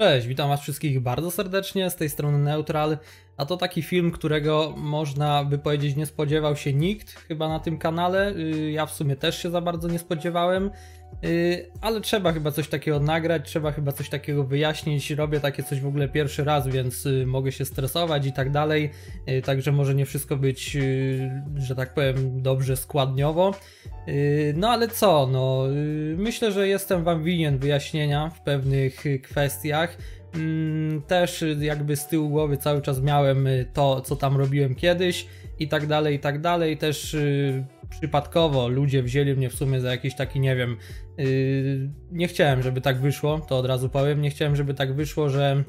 Cześć, witam was wszystkich bardzo serdecznie, z tej strony Neutral, a to taki film, którego można by powiedzieć nie spodziewał się nikt chyba na tym kanale, y, ja w sumie też się za bardzo nie spodziewałem, y, ale trzeba chyba coś takiego nagrać, trzeba chyba coś takiego wyjaśnić, robię takie coś w ogóle pierwszy raz, więc y, mogę się stresować i tak dalej, także może nie wszystko być, że tak powiem, dobrze składniowo, no ale co, no myślę, że jestem wam winien wyjaśnienia w pewnych kwestiach, też jakby z tyłu głowy cały czas miałem y, to, co tam robiłem kiedyś i tak dalej, i tak dalej. Też y, przypadkowo ludzie wzięli mnie w sumie za jakiś taki, nie wiem, y, nie chciałem, żeby tak wyszło, to od razu powiem, nie chciałem, żeby tak wyszło, że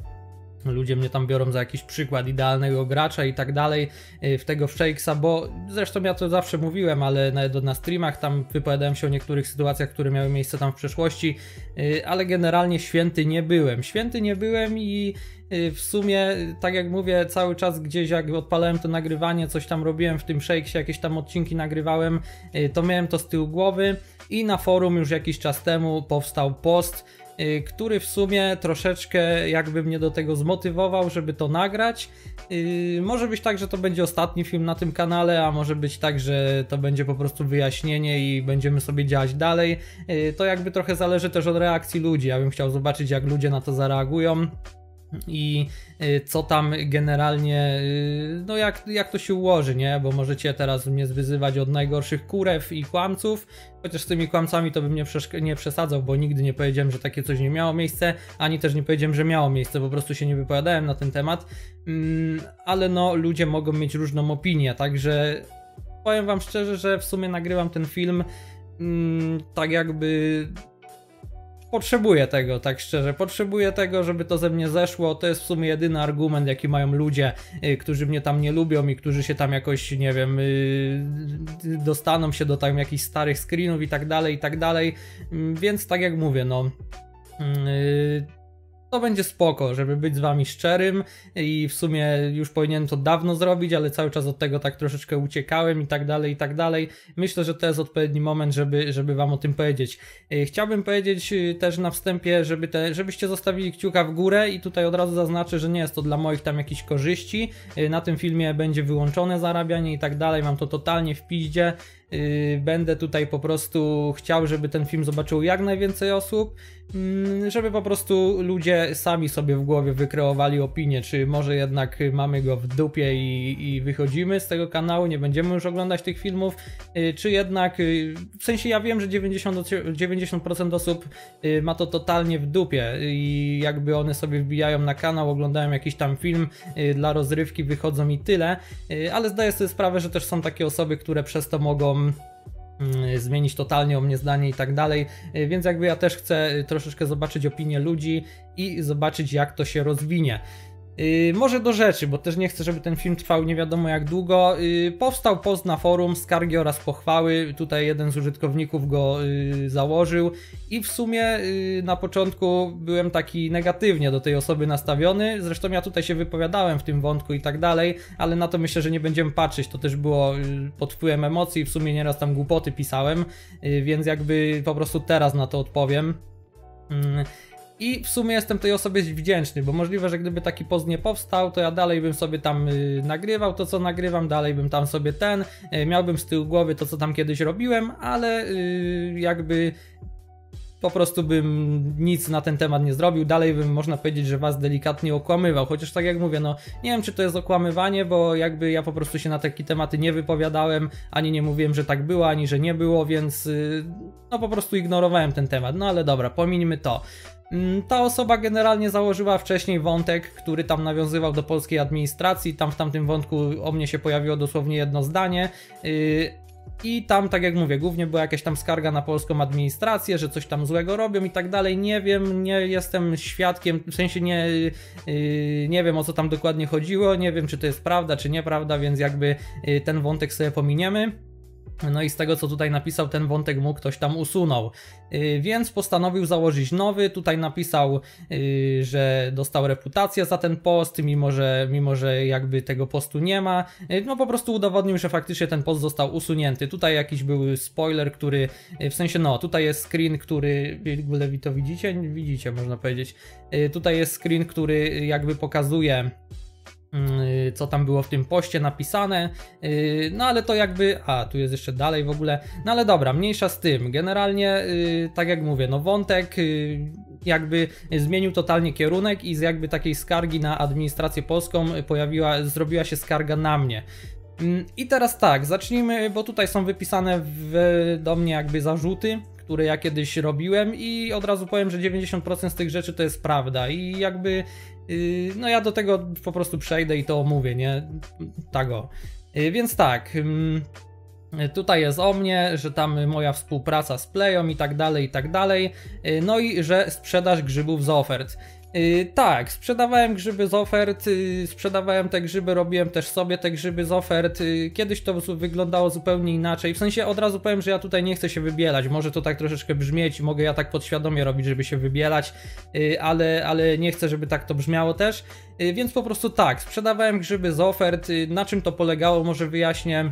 Ludzie mnie tam biorą za jakiś przykład idealnego gracza i tak dalej y, w tego Shakesa, bo zresztą ja to zawsze mówiłem, ale nawet na streamach tam wypowiadałem się o niektórych sytuacjach, które miały miejsce tam w przeszłości, y, ale generalnie święty nie byłem. Święty nie byłem i y, w sumie, tak jak mówię, cały czas gdzieś jak odpalałem to nagrywanie, coś tam robiłem w tym Shakesie, jakieś tam odcinki nagrywałem, to miałem to z tyłu głowy i na forum już jakiś czas temu powstał post, który w sumie troszeczkę jakby mnie do tego zmotywował, żeby to nagrać. Y, może być tak, że to będzie ostatni film na tym kanale, a może być tak, że to będzie po prostu wyjaśnienie i będziemy sobie działać dalej. Y, to jakby trochę zależy też od reakcji ludzi. Ja bym chciał zobaczyć, jak ludzie na to zareagują i y, co tam generalnie, y, no jak, jak to się ułoży, nie? Bo możecie teraz mnie wyzywać od najgorszych kurew i kłamców, chociaż z tymi kłamcami to bym nie, nie przesadzał, bo nigdy nie powiedziałem, że takie coś nie miało miejsce, ani też nie powiedziałem, że miało miejsce, po prostu się nie wypowiadałem na ten temat, mm, ale no ludzie mogą mieć różną opinię, także powiem wam szczerze, że w sumie nagrywam ten film mm, tak jakby potrzebuję tego, tak szczerze. Potrzebuję tego, żeby to ze mnie zeszło. To jest w sumie jedyny argument, jaki mają ludzie, y, którzy mnie tam nie lubią i którzy się tam jakoś, nie wiem, y, dostaną się do tam jakichś starych screenów i tak dalej, i tak dalej. Mm, więc tak jak mówię, no. To będzie spoko, żeby być z wami szczerym i w sumie już powinienem to dawno zrobić, ale cały czas od tego tak troszeczkę uciekałem i tak dalej, i tak dalej. Myślę, że to jest odpowiedni moment, żeby, żeby wam o tym powiedzieć. E, chciałbym powiedzieć e, też na wstępie, żeby te, żebyście zostawili kciuka w górę i tutaj od razu zaznaczę, że nie jest to dla moich tam jakichś korzyści. E, na tym filmie będzie wyłączone zarabianie i tak dalej, mam to totalnie w piździe. Będę tutaj po prostu chciał, żeby ten film zobaczył jak najwięcej osób, żeby po prostu ludzie sami sobie w głowie wykreowali opinię, czy może jednak mamy go w dupie i, i wychodzimy z tego kanału, nie będziemy już oglądać tych filmów, y, czy jednak, y, w sensie ja wiem, że 90%, 90% osób ma to totalnie w dupie i jakby one sobie wbijają na kanał, oglądają jakiś tam film dla rozrywki, wychodzą i tyle, ale zdaję sobie sprawę, że też są takie osoby, które przez to mogą Mm, zmienić totalnie o mnie zdanie i tak dalej. Y, więc jakby ja też chcę y, troszeczkę zobaczyć opinię ludzi i zobaczyć jak to się rozwinie. Yy, może do rzeczy, bo też nie chcę, żeby ten film trwał nie wiadomo jak długo. Yy, powstał post na forum, skargi oraz pochwały. Tutaj jeden z użytkowników go yy, założył i w sumie y, na początku byłem taki negatywnie do tej osoby nastawiony. Zresztą ja tutaj się wypowiadałem w tym wątku i tak dalej, ale na to myślę, że nie będziemy patrzeć. To też było y, pod wpływem emocji. W sumie nieraz tam głupoty pisałem, y, więc jakby po prostu teraz na to odpowiem. Mm, i w sumie jestem tej osobie wdzięczny, bo możliwe, że gdyby taki post nie powstał, to ja dalej bym sobie tam y, nagrywał to, co nagrywam, dalej bym tam sobie ten, y, miałbym z tyłu głowy to, co tam kiedyś robiłem, ale y, jakby po prostu bym nic na ten temat nie zrobił, dalej bym można powiedzieć, że was delikatnie okłamywał, chociaż tak jak mówię, no nie wiem czy to jest okłamywanie, bo jakby ja po prostu się na takie tematy nie wypowiadałem, ani nie mówiłem, że tak było, ani że nie było, więc y, no po prostu ignorowałem ten temat, no ale dobra, pominijmy to. Mm, ta osoba generalnie założyła wcześniej wątek, który tam nawiązywał do polskiej administracji. Tam w tamtym wątku o mnie się pojawiło dosłownie jedno zdanie. Y, I tam, tak jak mówię, głównie była jakaś tam skarga na polską administrację, że coś tam złego robią i tak dalej. Nie wiem, nie jestem świadkiem, w sensie nie, yy, nie wiem o co tam dokładnie chodziło, nie wiem czy to jest prawda, czy nieprawda, więc jakby yy, ten wątek sobie pominiemy. No i z tego co tutaj napisał, ten wątek mu ktoś tam usunął. Yy, więc postanowił założyć nowy. Tutaj napisał, yy, że dostał reputację za ten post, mimo że, mimo że jakby tego postu nie ma. Yy, no po prostu udowodnił, że faktycznie ten post został usunięty. Tutaj jakiś był spoiler, który yy, w sensie, no tutaj jest screen, który. W ogóle wy to widzicie? Widzicie, można powiedzieć. Yy, tutaj jest screen, który jakby pokazuje Y, co tam było w tym poście napisane, y, no ale to jakby, a tu jest jeszcze dalej w ogóle, no ale dobra, mniejsza z tym, generalnie y, tak jak mówię, no wątek jakby zmienił totalnie kierunek i z jakby takiej skargi na administrację polską pojawiła, zrobiła się skarga na mnie. Mm, I teraz tak, zacznijmy, bo tutaj są wypisane w, do mnie jakby zarzuty, które ja kiedyś robiłem i od razu powiem, że 90% z tych rzeczy to jest prawda i jakby no ja do tego po prostu przejdę i to omówię, nie? Tak o. Yy, więc tak, tutaj jest o mnie, że tam moja współpraca z Playą i tak dalej, i tak dalej. Yy, no i że sprzedaż grzybów z ofert. Yy, tak, sprzedawałem grzyby z ofert, yy, sprzedawałem te grzyby, robiłem też sobie te grzyby z ofert. Yy, kiedyś to wyglądało zupełnie inaczej. W sensie od razu powiem, że ja tutaj nie chcę się wybielać. Może to tak troszeczkę brzmieć, mogę ja tak podświadomie robić, żeby się wybielać, y, ale, ale nie chcę, żeby tak to brzmiało też. Y, więc po prostu tak, sprzedawałem grzyby z ofert. Y, na czym to polegało, może wyjaśnię.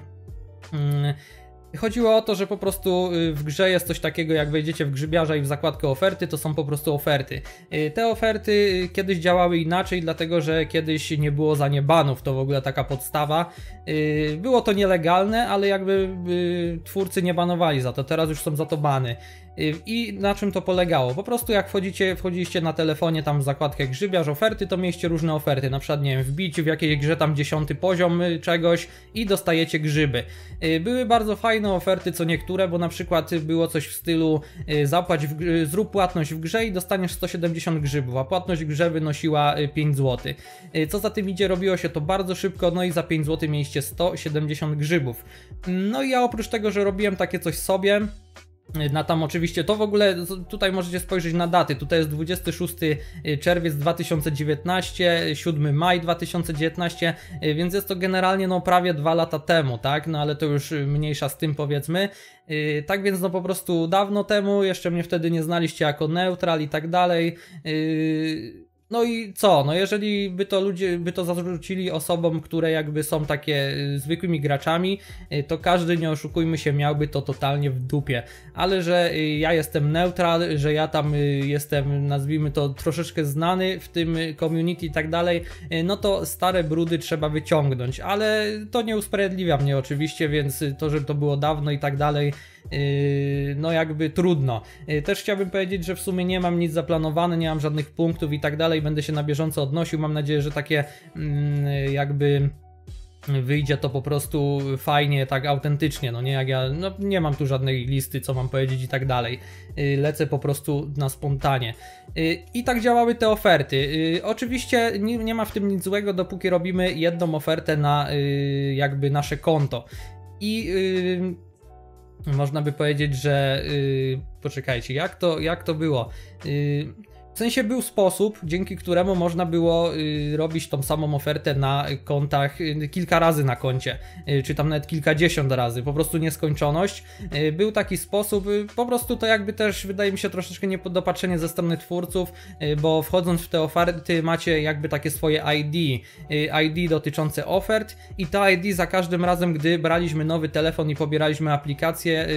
Chodziło o to, że po prostu y, w grze jest coś takiego, jak wejdziecie w grzybiarza i w zakładkę oferty, to są po prostu oferty. Y, te oferty y, kiedyś działały inaczej, dlatego że kiedyś nie było zaniebanów, to w ogóle taka podstawa. Było to nielegalne, ale jakby twórcy nie banowali za to, teraz już są za to bany. I na czym to polegało? Po prostu jak wchodzicie, wchodziliście na telefonie tam w zakładkę grzybiarz, oferty, to mieliście różne oferty, na przykład nie wiem, wbić w jakiejś grze tam dziesiąty poziom czegoś i dostajecie grzyby. Były bardzo fajne oferty co niektóre, bo na przykład było coś w stylu zapłać, w, zrób płatność w grze i dostaniesz 170 grzybów, a płatność w grze wynosiła 5 zł. Co za tym idzie, robiło się to bardzo szybko, no i za 5 zł mieliście 170 grzybów. No i ja oprócz tego, że robiłem takie coś sobie, na tam oczywiście to w ogóle tutaj możecie spojrzeć na daty. Tutaj jest 26 y, czerwiec 2019, 7 maj 2019, y, więc jest to generalnie no prawie dwa lata temu, tak? No ale to już mniejsza z tym powiedzmy. Y, tak więc no po prostu dawno temu, jeszcze mnie wtedy nie znaliście jako neutral i tak dalej. No i co? No jeżeli by to ludzie, by to zarzucili osobom, które jakby są takie y, zwykłymi graczami, y, to każdy, nie oszukujmy się, miałby to totalnie w dupie. Ale że y, ja jestem neutral, że ja tam jestem, nazwijmy to, troszeczkę znany w tym community i tak dalej, no to stare brudy trzeba wyciągnąć. Ale to nie usprawiedliwia mnie oczywiście, więc to, że to było dawno i tak dalej, no jakby trudno. Yy, też chciałbym powiedzieć, że w sumie nie mam nic zaplanowane, nie mam żadnych punktów i tak dalej, będę się na bieżąco odnosił. Mam nadzieję, że takie mm, jakby wyjdzie to po prostu fajnie, tak autentycznie, no nie jak ja, no nie mam tu żadnej listy, co mam powiedzieć i tak dalej. Yy, lecę po prostu na spontanie. I tak działały te oferty. Oczywiście nie, nie ma w tym nic złego, dopóki robimy jedną ofertę na jakby nasze konto. I można by powiedzieć, że yy, poczekajcie, jak to, jak to było? Yy, w sensie był sposób, dzięki któremu można było y, robić tą samą ofertę na kontach y, kilka razy na koncie, y, czy tam nawet kilkadziesiąt razy, po prostu nieskończoność. Był taki sposób, po prostu to jakby też wydaje mi się troszeczkę niepodopatrzenie ze strony twórców, bo wchodząc w te oferty macie jakby takie swoje ID, ID dotyczące ofert i to ID za każdym razem, gdy braliśmy nowy telefon i pobieraliśmy aplikację,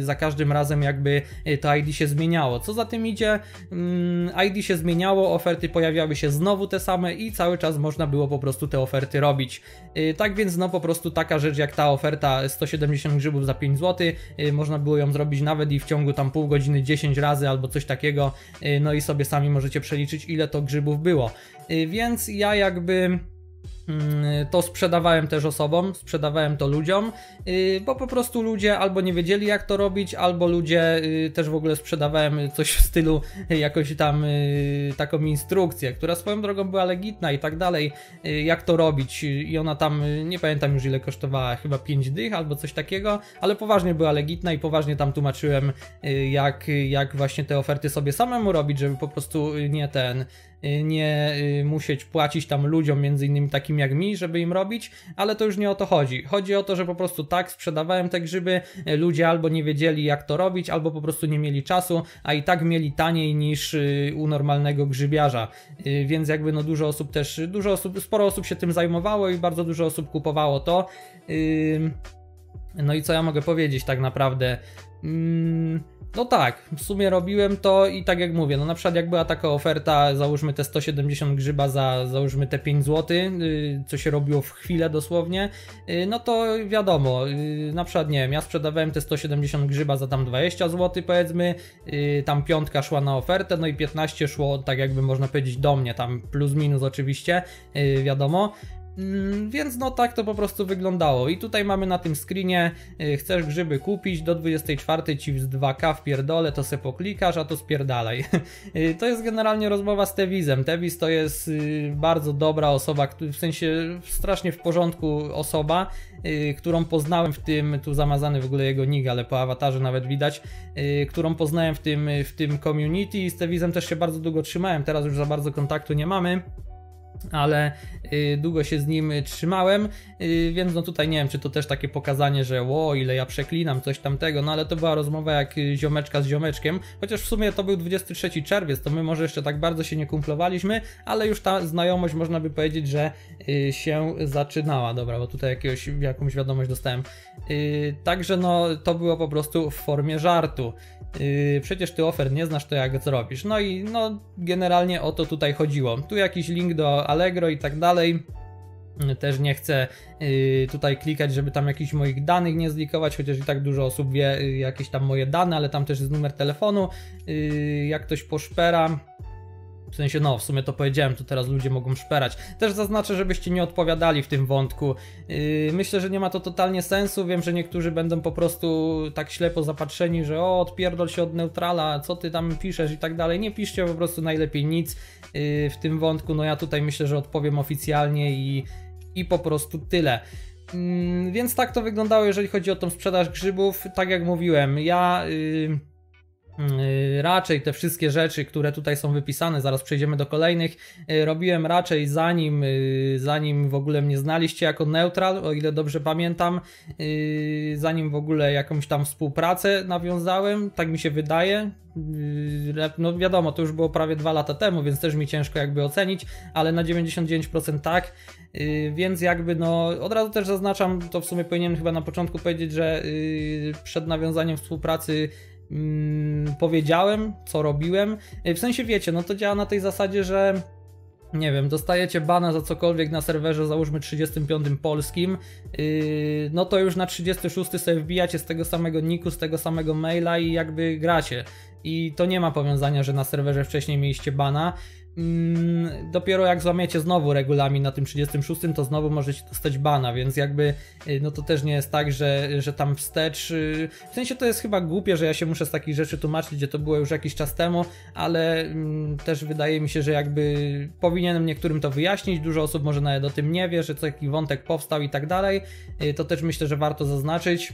za każdym razem jakby to ID się zmieniało. Co za tym idzie, mm, ID się zmieniało, oferty pojawiały się znowu te same i cały czas można było po prostu te oferty robić. Y, tak więc no po prostu taka rzecz jak ta oferta 170 grzybów za 5 zł, y, można było ją zrobić nawet i w ciągu tam pół godziny 10 razy albo coś takiego, y, no i sobie sami możecie przeliczyć ile to grzybów było. Więc ja jakby to sprzedawałem też osobom, sprzedawałem to ludziom, y, bo po prostu ludzie albo nie wiedzieli jak to robić, albo ludzie y, też w ogóle sprzedawałem coś w stylu jakoś tam y, taką instrukcję, która swoją drogą była legitna i tak dalej, jak to robić. I ona tam, nie pamiętam już ile kosztowała, chyba 5 dych albo coś takiego, ale poważnie była legitna i poważnie tam tłumaczyłem jak, jak właśnie te oferty sobie samemu robić, żeby po prostu nie ten, nie musieć płacić tam ludziom między innymi takimi takim jak mi, żeby im robić, ale to już nie o to chodzi. Chodzi o to, że po prostu tak sprzedawałem te grzyby, ludzie albo nie wiedzieli jak to robić, albo po prostu nie mieli czasu, a i tak mieli taniej niż y, u normalnego grzybiarza. Y, więc jakby no dużo osób też, dużo osób, sporo osób się tym zajmowało i bardzo dużo osób kupowało to. No i co ja mogę powiedzieć tak naprawdę? Mm, no tak, w sumie robiłem to i tak jak mówię, no na przykład jak była taka oferta, załóżmy te 170 grzyba za, załóżmy te 5 zł, yy, co się robiło w chwilę dosłownie, yy, no to wiadomo, yy, na przykład nie wiem, ja sprzedawałem te 170 grzyba za tam 20 zł powiedzmy, y, tam piątka szła na ofertę, no i 15 szło tak jakby można powiedzieć do mnie, tam plus minus oczywiście, y, wiadomo, więc no tak to po prostu wyglądało. I tutaj mamy na tym screenie, y, chcesz grzyby kupić, do 24 ci z 2K w pierdole, to se poklikasz, a to spierdalaj. Y, to jest generalnie rozmowa z Tewizem. Tewiz to jest y, bardzo dobra osoba, w sensie strasznie w porządku osoba, którą poznałem w tym, tu zamazany w ogóle jego nick, ale po awatarze nawet widać, którą poznałem w tym, w tym community i z Tewizem też się bardzo długo trzymałem, teraz już za bardzo kontaktu nie mamy ale y, długo się z nim trzymałem, y, więc no tutaj nie wiem, czy to też takie pokazanie, że ło, ile ja przeklinam, coś tamtego, no ale to była rozmowa jak ziomeczka z ziomeczkiem, chociaż w sumie to był 23 czerwiec, to my może jeszcze tak bardzo się nie kumplowaliśmy, ale już ta znajomość można by powiedzieć, że y, się zaczynała, dobra, bo tutaj jakiegoś, jakąś wiadomość dostałem. Także no to było po prostu w formie żartu. Przecież ty ofert nie znasz, to jak zrobisz. No i no generalnie o to tutaj chodziło. Tu jakiś link do Allegro i tak dalej. Też nie chcę y, tutaj klikać, żeby tam jakichś moich danych nie zlikować, chociaż i tak dużo osób wie y, jakieś tam moje dane, ale tam też jest numer telefonu. Y, jak ktoś poszpera, w sensie, no, w sumie to powiedziałem, to teraz ludzie mogą szperać. Też zaznaczę, żebyście nie odpowiadali w tym wątku. Yy, myślę, że nie ma to totalnie sensu. Wiem, że niektórzy będą po prostu tak ślepo zapatrzeni, że o, odpierdol się od neutrala, co ty tam piszesz i tak dalej. Nie piszcie po prostu najlepiej nic yy, w tym wątku. No ja tutaj myślę, że odpowiem oficjalnie i, i po prostu tyle. Yy, więc tak to wyglądało, jeżeli chodzi o tą sprzedaż grzybów. Tak jak mówiłem, ja. Yy, raczej te wszystkie rzeczy, które tutaj są wypisane, zaraz przejdziemy do kolejnych, y, robiłem raczej zanim, y, zanim w ogóle mnie znaliście jako neutral, o ile dobrze pamiętam, zanim w ogóle jakąś tam współpracę nawiązałem, tak mi się wydaje. No wiadomo, to już było prawie dwa lata temu, więc też mi ciężko jakby ocenić, ale na 99% tak, więc jakby no od razu też zaznaczam, to w sumie powinienem chyba na początku powiedzieć, że przed nawiązaniem współpracy mm, powiedziałem, co robiłem. W sensie wiecie, no to działa na tej zasadzie, że nie wiem, dostajecie bana za cokolwiek na serwerze, załóżmy 35 polskim, yy, no to już na 36 sobie wbijacie z tego samego niku, z tego samego maila i jakby gracie. I to nie ma powiązania, że na serwerze wcześniej mieliście bana. Mm, dopiero jak złamiecie znowu regulamin na tym 36, to znowu możecie dostać bana, więc jakby y, no to też nie jest tak, że, że tam wstecz. Y, w sensie to jest chyba głupie, że ja się muszę z takich rzeczy tłumaczyć, gdzie to było już jakiś czas temu, ale mm, też wydaje mi się, że jakby powinienem niektórym to wyjaśnić. Dużo osób może nawet o tym nie wie, że taki wątek powstał i tak dalej. Y, to też myślę, że warto zaznaczyć.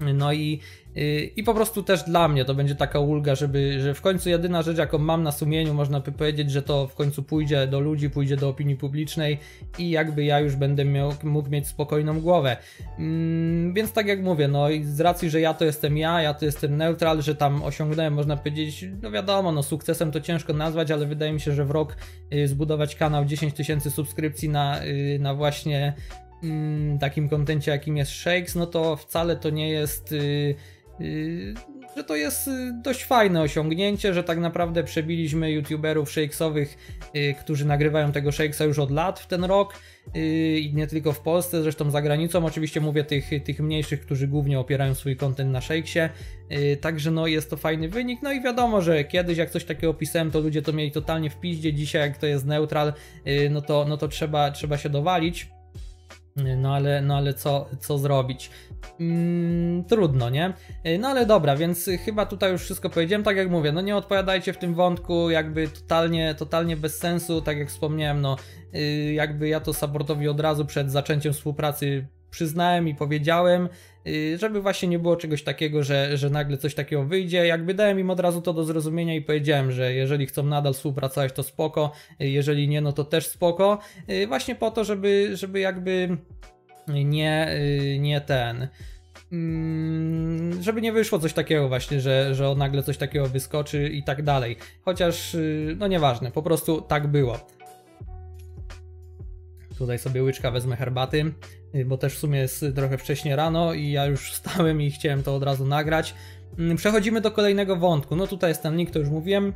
No i, y, i po prostu też dla mnie to będzie taka ulga, żeby, że w końcu jedyna rzecz, jaką mam na sumieniu, można by powiedzieć, że to w końcu pójdzie do ludzi, pójdzie do opinii publicznej i jakby ja już będę miał, mógł mieć spokojną głowę. Mm, więc tak jak mówię, no i z racji, że ja to jestem ja, ja to jestem neutral, że tam osiągnąłem, można powiedzieć, no wiadomo, no sukcesem to ciężko nazwać, ale wydaje mi się, że w rok y, zbudować kanał 10 tysięcy subskrypcji na, y, na właśnie takim kontencie, jakim jest Shakes, no to wcale to nie jest. Yy, yy, że to jest y, dość fajne osiągnięcie, że tak naprawdę przebiliśmy youtuberów shakesowych, którzy nagrywają tego shakesa już od lat w ten rok y, i nie tylko w Polsce, zresztą za granicą. Oczywiście mówię tych, tych mniejszych, którzy głównie opierają swój kontent na shakesie. Y, także no jest to fajny wynik. No i wiadomo, że kiedyś jak coś takiego opisałem, to ludzie to mieli totalnie w piździe. Dzisiaj jak to jest neutral, no to, no to trzeba, trzeba się dowalić. No ale, no ale co, co zrobić? Mm, trudno, nie? No ale dobra, więc chyba tutaj już wszystko powiedziałem. Tak jak mówię, no nie odpowiadajcie w tym wątku, jakby totalnie, totalnie bez sensu. Tak jak wspomniałem, no y, jakby ja to supportowi od razu przed zaczęciem współpracy przyznałem i powiedziałem, żeby właśnie nie było czegoś takiego, że, że nagle coś takiego wyjdzie. Jakby dałem im od razu to do zrozumienia i powiedziałem, że jeżeli chcą nadal współpracować, to spoko, jeżeli nie, no to też spoko. Właśnie po to, żeby, żeby jakby nie, nie ten Mm, żeby nie wyszło coś takiego właśnie, że, że nagle coś takiego wyskoczy i tak dalej. Chociaż, y, no nieważne, po prostu tak było. Tutaj sobie łyczka wezmę herbaty, y, bo też w sumie jest trochę wcześnie rano i ja już wstałem i chciałem to od razu nagrać. Mm, przechodzimy do kolejnego wątku. No tutaj jest ten link, to już mówiłem.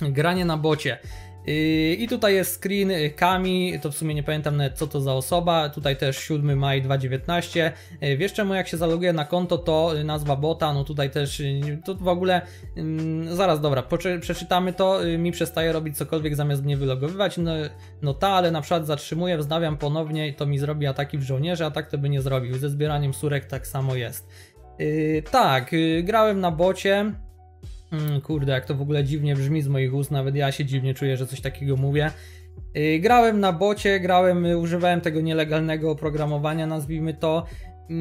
Granie na bocie. Yy, I tutaj jest screen yy, Kami, to w sumie nie pamiętam nawet co to za osoba, tutaj też 7 maj 2019. Yy, wiesz czemu jak się zaloguję na konto to nazwa bota, no tutaj też to w ogóle, zaraz dobra, przeczytamy to, mi przestaje robić cokolwiek zamiast mnie wylogowywać, no, no ta, ale na przykład zatrzymuję, wznawiam ponownie i to mi zrobi ataki w żołnierze, a tak to by nie zrobił, ze zbieraniem surek tak samo jest. tak, grałem na bocie, Mm, kurde, jak to w ogóle dziwnie brzmi z moich ust, nawet ja się dziwnie czuję, że coś takiego mówię. Yy, grałem na bocie, grałem, y, używałem tego nielegalnego oprogramowania, nazwijmy to. Yy,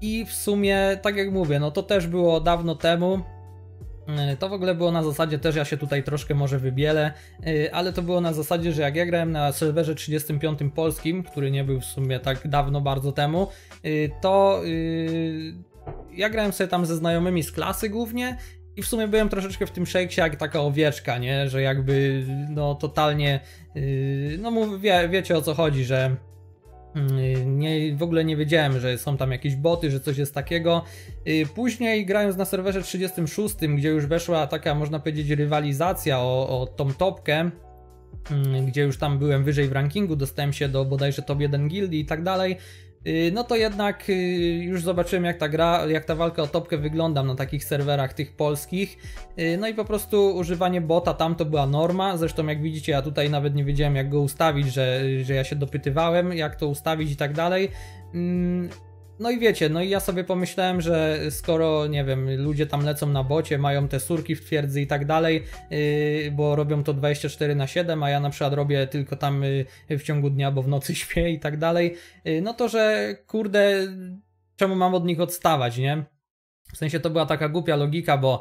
I w sumie, tak jak mówię, no to też było dawno temu. Yy, to w ogóle było na zasadzie, też ja się tutaj troszkę może wybielę, yy, ale to było na zasadzie, że jak ja grałem na serwerze 35 polskim, który nie był w sumie tak dawno bardzo temu, to ja grałem sobie tam ze znajomymi z klasy głównie i w sumie byłem troszeczkę w tym shakesie jak taka owieczka, nie? Że jakby no totalnie, yy, no mów, wie, wiecie o co chodzi, że yy, nie, w ogóle nie wiedziałem, że są tam jakieś boty, że coś jest takiego. Yy, później grając na serwerze 36, gdzie już weszła taka, można powiedzieć, rywalizacja o, o tą topkę, yy, gdzie już tam byłem wyżej w rankingu, dostałem się do bodajże top 1 gildii i tak dalej, no to jednak y, już zobaczyłem jak ta gra, jak ta walka o topkę wygląda na takich serwerach tych polskich. Y, no i po prostu używanie bota tam to była norma. Zresztą jak widzicie ja tutaj nawet nie wiedziałem jak go ustawić, że, że ja się dopytywałem jak to ustawić i tak dalej. No i wiecie, no i ja sobie pomyślałem, że skoro, nie wiem, ludzie tam lecą na bocie, mają te surki w twierdzy i tak dalej, yy, bo robią to 24 na 7, a ja na przykład robię tylko tam yy, w ciągu dnia, bo w nocy śpię i tak dalej, yy, no to że kurde, czemu mam od nich odstawać, nie? W sensie to była taka głupia logika, bo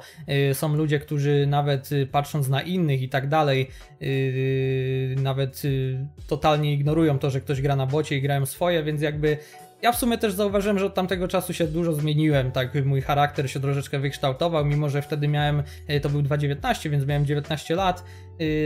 y, są ludzie, którzy nawet y, patrząc na innych i tak dalej, y, nawet totalnie ignorują to, że ktoś gra na bocie i grają swoje, więc jakby ja w sumie też zauważyłem, że od tamtego czasu się dużo zmieniłem, tak mój charakter się troszeczkę wykształtował, mimo że wtedy miałem, e, to był 2019, więc miałem 19 lat,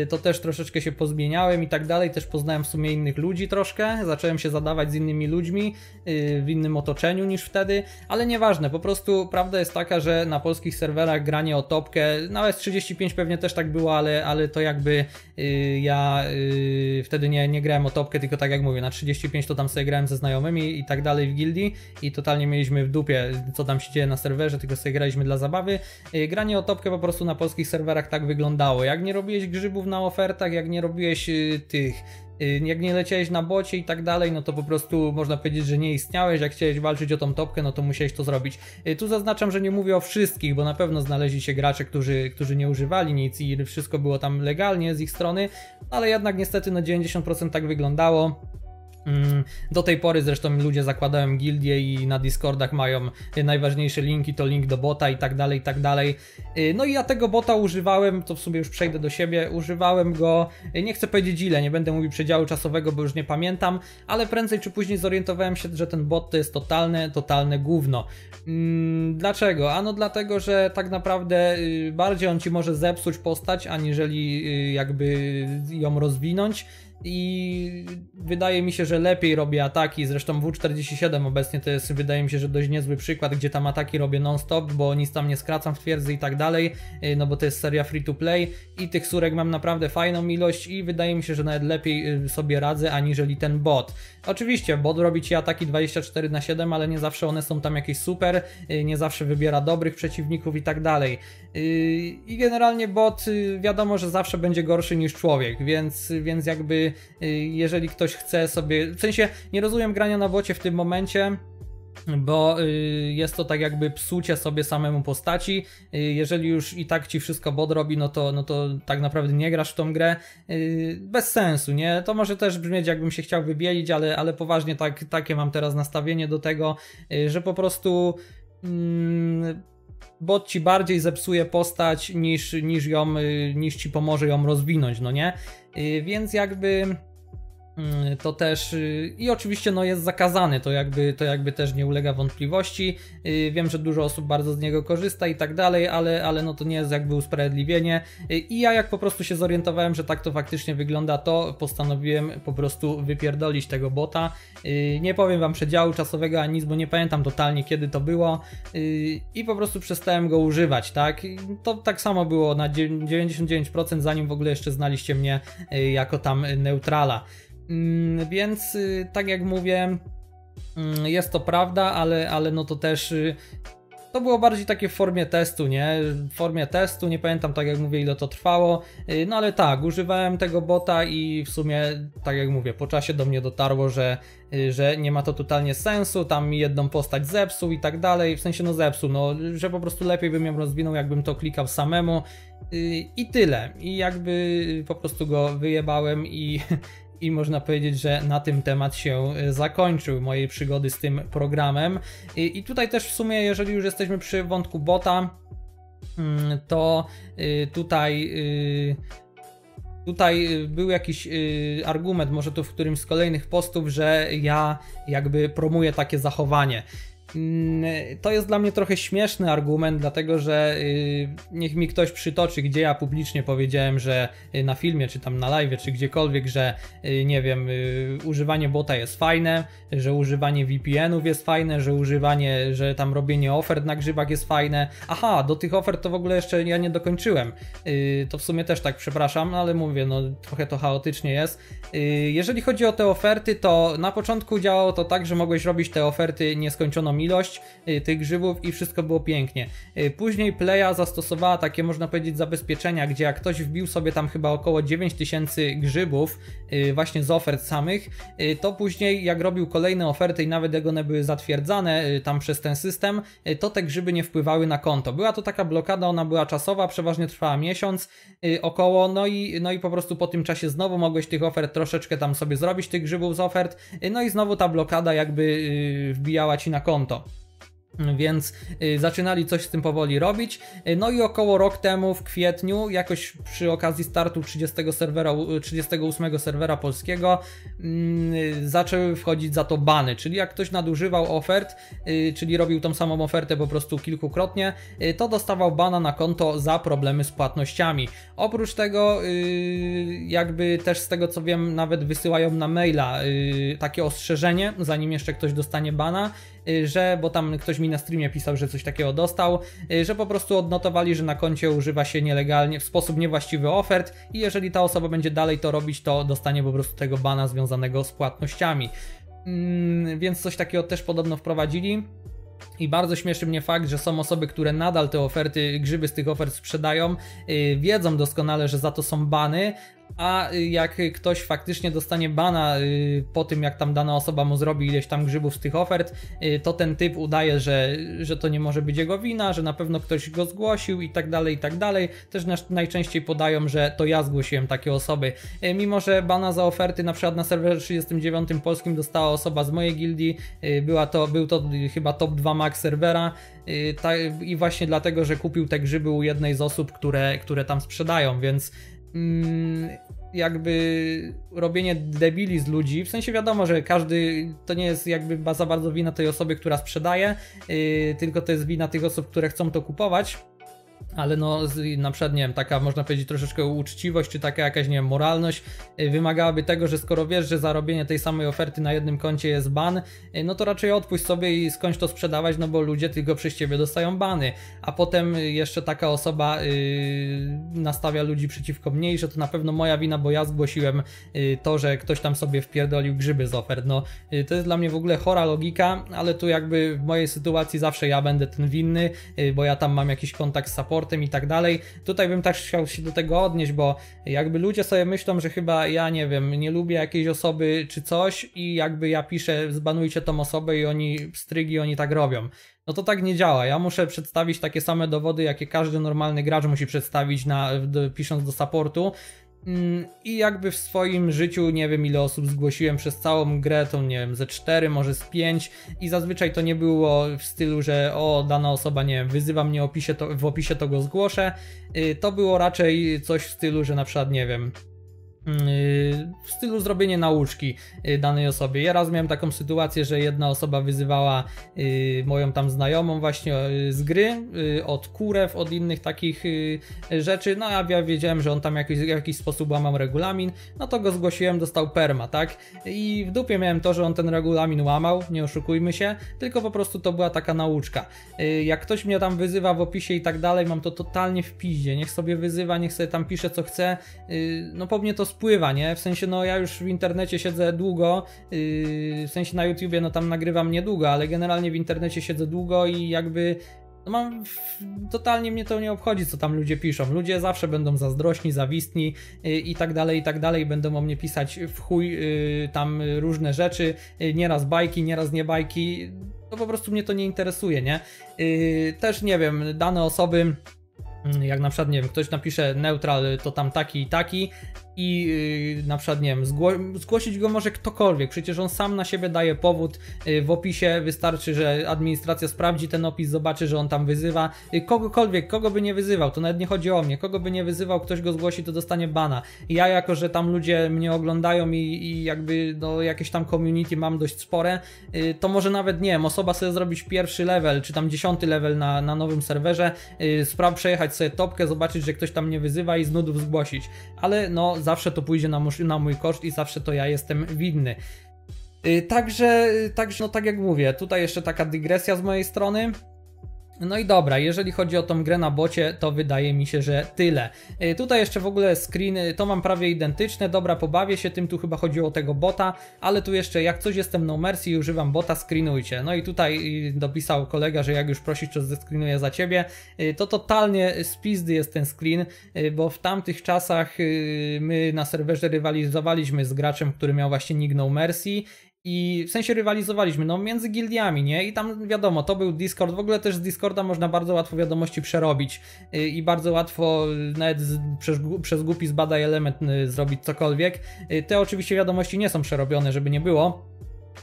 to też troszeczkę się pozmieniałem i tak dalej, też poznałem w sumie innych ludzi troszkę, zacząłem się zadawać z innymi ludźmi e, w innym otoczeniu niż wtedy, ale nieważne, po prostu prawda jest taka, że na polskich serwerach granie o topkę, nawet 35 pewnie też tak było, ale, ale to jakby ja wtedy nie, nie grałem o topkę, tylko tak jak mówię, na 35 to tam sobie grałem ze znajomymi i tak dalej w gildii i totalnie mieliśmy w dupie, co tam się dzieje na serwerze, tylko sobie graliśmy dla zabawy. Y, granie o topkę po prostu na polskich serwerach tak wyglądało. Jak nie robiłeś grzybów na ofertach, jak nie robiłeś y, tych y, jak nie leciałeś na bocie i tak dalej, no to po prostu można powiedzieć, że nie istniałeś. Jak chciałeś walczyć o tą topkę, no to musiałeś to zrobić. Tu zaznaczam, że nie mówię o wszystkich, bo na pewno znaleźli się gracze, którzy, którzy nie używali nic i wszystko było tam legalnie z ich strony, ale jednak niestety no 90% tak wyglądało. Mm, do tej pory zresztą ludzie zakładają gildie i na Discordach mają najważniejsze linki, to link do bota i tak dalej, i tak dalej. Y, no i ja tego bota używałem, to w sumie już przejdę do siebie, używałem go, y, nie chcę powiedzieć ile, nie będę mówił przedziału czasowego, bo już nie pamiętam, ale prędzej czy później zorientowałem się, że ten bot to jest totalne, totalne gówno. Mm, dlaczego? Ano dlatego, że tak naprawdę y, bardziej on ci może zepsuć postać, aniżeli jakby ją rozwinąć i wydaje mi się, że lepiej robię ataki. Zresztą W47 obecnie to jest, wydaje mi się, że dość niezły przykład, gdzie tam ataki robię non-stop, bo nic tam nie skracam w twierdzy i tak dalej, y, no bo to jest seria free to play i tych surek mam naprawdę fajną ilość i wydaje mi się, że nawet lepiej y, sobie radzę aniżeli ten bot. Oczywiście, bot robi ci ataki 24 na 7, ale nie zawsze one są tam jakieś super, y, nie zawsze wybiera dobrych przeciwników i tak dalej. I generalnie bot wiadomo, że zawsze będzie gorszy niż człowiek, więc, więc jakby jeżeli ktoś chce sobie, w sensie nie rozumiem grania na bocie w tym momencie, bo y, jest to tak jakby psucie sobie samemu postaci. Y, jeżeli już i tak ci wszystko bot robi, no to, no to tak naprawdę nie grasz w tą grę. Y, bez sensu, nie? To może też brzmieć jakbym się chciał wybielić, ale, ale poważnie tak, takie mam teraz nastawienie do tego, że po prostu mm, bot ci bardziej zepsuje postać niż, niż ją, niż ci pomoże ją rozwinąć, no nie? Więc jakby to też y, i oczywiście no jest zakazany, to jakby, to jakby też nie ulega wątpliwości. Y, wiem, że dużo osób bardzo z niego korzysta i tak dalej, ale, ale no to nie jest jakby usprawiedliwienie. Y, I ja jak po prostu się zorientowałem, że tak to faktycznie wygląda, to postanowiłem po prostu wypierdolić tego bota. Nie powiem wam przedziału czasowego ani nic, bo nie pamiętam totalnie kiedy to było i po prostu przestałem go używać, tak? To tak samo było na 99% zanim w ogóle jeszcze znaliście mnie jako tam neutrala. Mm, więc y, tak jak mówię, mm, jest to prawda, ale, ale no to też y, to było bardziej takie w formie testu, nie? W formie testu, nie pamiętam tak jak mówię ile to trwało, y, no ale tak, używałem tego bota i w sumie, tak jak mówię, po czasie do mnie dotarło, że, że nie ma to totalnie sensu, tam mi jedną postać zepsuł i tak dalej, w sensie no zepsuł, no, że po prostu lepiej bym ją rozwinął, jakbym to klikał samemu i tyle. I jakby po prostu go wyjebałem i i można powiedzieć, że na tym temat się e, zakończył mojej przygody z tym programem. I, i tutaj też w sumie, jeżeli już jesteśmy przy wątku bota, mm, to y, tutaj y, Tutaj y, był jakiś argument, może to w którymś z kolejnych postów, że ja jakby promuję takie zachowanie. Mm, to jest dla mnie trochę śmieszny argument, dlatego że y, niech mi ktoś przytoczy, gdzie ja publicznie powiedziałem, że y, na filmie, czy tam na live, czy gdziekolwiek, że y, nie wiem, używanie bota jest fajne, że używanie VPN-ów jest fajne, że używanie, że tam robienie ofert na grzybach jest fajne. Aha, do tych ofert to w ogóle jeszcze ja nie dokończyłem. To w sumie też tak przepraszam, no ale mówię, no trochę to chaotycznie jest. Jeżeli chodzi o te oferty, to na początku działało to tak, że mogłeś robić te oferty nieskończoną ilość y, tych grzybów i wszystko było pięknie. Y, później Playa zastosowała takie, można powiedzieć, zabezpieczenia, gdzie jak ktoś wbił sobie tam chyba około 9000 grzybów y, właśnie z ofert samych, to później jak robił kolejne oferty i nawet jak one były zatwierdzane tam przez ten system, to te grzyby nie wpływały na konto. Była to taka blokada, ona była czasowa, przeważnie trwała miesiąc około, no i, no i po prostu po tym czasie znowu mogłeś tych ofert troszeczkę tam sobie zrobić, tych grzybów z ofert, no i znowu ta blokada jakby wbijała ci na konto. Więc y, zaczynali coś z tym powoli robić. Y, no i około rok temu, w kwietniu, jakoś przy okazji startu 30 serwera, 38 serwera polskiego, yy, zaczęły wchodzić za to bany. Czyli jak ktoś nadużywał ofert, czyli robił tą samą ofertę po prostu kilkukrotnie, to dostawał bana na konto za problemy z płatnościami. Oprócz tego, y, jakby też z tego co wiem, nawet wysyłają na maila takie ostrzeżenie, zanim jeszcze ktoś dostanie bana Y, że, bo tam ktoś mi na streamie pisał, że coś takiego dostał, y, że po prostu odnotowali, że na koncie używa się nielegalnie, w sposób niewłaściwy ofert i jeżeli ta osoba będzie dalej to robić, to dostanie po prostu tego bana związanego z płatnościami. Mm, więc coś takiego też podobno wprowadzili. I bardzo śmieszy mnie fakt, że są osoby, które nadal te oferty, grzyby z tych ofert sprzedają, yy, wiedzą doskonale, że za to są bany, a jak ktoś faktycznie dostanie bana y, po tym, jak tam dana osoba mu zrobi ileś tam grzybów z tych ofert, y, to ten typ udaje, że, że to nie może być jego wina, że na pewno ktoś go zgłosił i tak dalej, i tak dalej. Też najczęściej podają, że to ja zgłosiłem takie osoby. Y, mimo, że bana za oferty na przykład na serwerze 39 polskim dostała osoba z mojej gildii, była to, był to chyba top 2 max serwera i właśnie dlatego, że kupił te grzyby u jednej z osób, które, które tam sprzedają, więc jakby robienie debili z ludzi, w sensie wiadomo, że każdy, to nie jest jakby za bardzo wina tej osoby, która sprzedaje, yy, tylko to jest wina tych osób, które chcą to kupować, ale no na przykład, nie wiem, taka można powiedzieć troszeczkę uczciwość, czy taka jakaś, nie wiem, moralność y, wymagałaby tego, że skoro wiesz, że za robienie tej samej oferty na jednym koncie jest ban, y, no to raczej odpuść sobie i skończ to sprzedawać, no bo ludzie tylko przez ciebie dostają bany, a potem jeszcze taka osoba yy, nastawia ludzi przeciwko mnie i że to na pewno moja wina, bo ja zgłosiłem yy, to, że ktoś tam sobie wpierdolił grzyby z ofert, no yy, to jest dla mnie w ogóle chora logika, ale tu jakby w mojej sytuacji zawsze ja będę ten winny, y, bo ja tam mam jakiś kontakt z supportem, supportem i tak dalej. Tutaj bym też chciał się do tego odnieść, bo jakby ludzie sobie myślą, że chyba ja nie wiem, nie lubię jakiejś osoby czy coś i jakby ja piszę zbanujcie tą osobę i oni strygi, oni tak robią. No to tak nie działa. Ja muszę przedstawić takie same dowody, jakie każdy normalny gracz musi przedstawić na, pisząc do supportu. Mm, I jakby w swoim życiu nie wiem ile osób zgłosiłem przez całą grę, to nie wiem, ze 4, może z 5 i zazwyczaj to nie było w stylu, że o, dana osoba, nie wiem, wyzywa mnie opisie, to, w opisie, to go zgłoszę. Y, to było raczej coś w stylu, że na przykład, nie wiem, w stylu zrobienie nauczki y, danej osobie. Ja raz miałem taką sytuację, że jedna osoba wyzywała y, moją tam znajomą właśnie y, z gry, od kurew, od innych takich rzeczy, no a ja wiedziałem, że on tam jakiś, w jakiś sposób łamał regulamin, no to go zgłosiłem, dostał perma, tak? I w dupie miałem to, że on ten regulamin łamał, nie oszukujmy się, tylko po prostu to była taka nauczka. Jak ktoś mnie tam wyzywa w opisie i tak dalej, mam to totalnie w piździe, niech sobie wyzywa, niech sobie tam pisze co chce, no po mnie to spływa, nie? W sensie, no ja już w internecie siedzę długo, yy, w sensie na YouTubie, no tam nagrywam niedługo, ale generalnie w internecie siedzę długo i jakby no mam, totalnie mnie to nie obchodzi, co tam ludzie piszą. Ludzie zawsze będą zazdrośni, zawistni yy, i tak dalej, i tak dalej. Będą o mnie pisać w chuj yy, tam różne rzeczy, yy, nieraz bajki, nieraz nie bajki. To po prostu mnie to nie interesuje, nie? Yy, też nie wiem, dane osoby jak na przykład, nie wiem, ktoś napisze neutral to tam taki i taki i yy, na przykład, nie wiem, zgło zgłosić go może ktokolwiek, przecież on sam na siebie daje powód yy, w opisie, wystarczy, że administracja sprawdzi ten opis, zobaczy, że on tam wyzywa yy, kogokolwiek, kogo by nie wyzywał, to nawet nie chodzi o mnie, kogo by nie wyzywał, ktoś go zgłosi, to dostanie bana. Ja jako, że tam ludzie mnie oglądają i, i jakby no, jakieś tam community mam dość spore, yy, to może nawet, nie wiem, osoba sobie zrobić pierwszy level, czy tam dziesiąty level na, na nowym serwerze, yy, spraw przejechać sobie topkę, zobaczyć, że ktoś tam nie wyzywa i z nudów zgłosić. Ale no, zawsze to pójdzie na, na mój koszt i zawsze to ja jestem winny. Yy, także, także, no tak jak mówię, tutaj jeszcze taka dygresja z mojej strony. No i dobra, jeżeli chodzi o tą grę na bocie, to wydaje mi się, że tyle. Yy, tutaj jeszcze w ogóle screen, to mam prawie identyczne, dobra, pobawię się tym, tu chyba chodziło o tego bota, ale tu jeszcze jak coś jestem no mercy i używam bota, screenujcie. No i tutaj yy, dopisał kolega, że jak już prosisz, to zescreenuję za ciebie. Yy, to totalnie spizdy jest ten screen, bo w tamtych czasach my na serwerze rywalizowaliśmy z graczem, który miał właśnie nick no mercy i w sensie rywalizowaliśmy, no między gildiami, nie? I tam wiadomo, to był Discord. W ogóle też z Discorda można bardzo łatwo wiadomości przerobić y, i bardzo łatwo nawet przez, przez głupi zbadaj element y, zrobić cokolwiek. Y, te oczywiście wiadomości nie są przerobione, żeby nie było